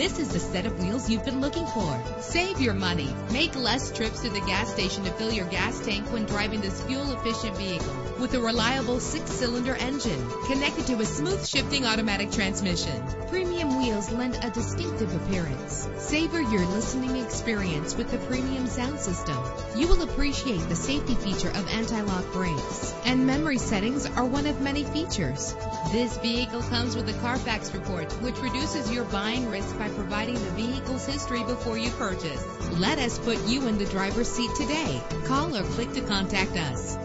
is the set of wheels you've been looking for. Save your money. Make less trips to the gas station to fill your gas tank when driving this fuel-efficient vehicle. With a reliable six-cylinder engine connected to a smooth shifting automatic transmission. Premium wheels lend a distinctive appearance. Savor your listening experience with the premium sound system. You will appreciate the safety feature of anti-lock brakes. Settings are one of many features. This vehicle comes with a Carfax report, which reduces your buying risk by providing the vehicle's history before you purchase. Let us put you in the driver's seat today. Call or click to contact us.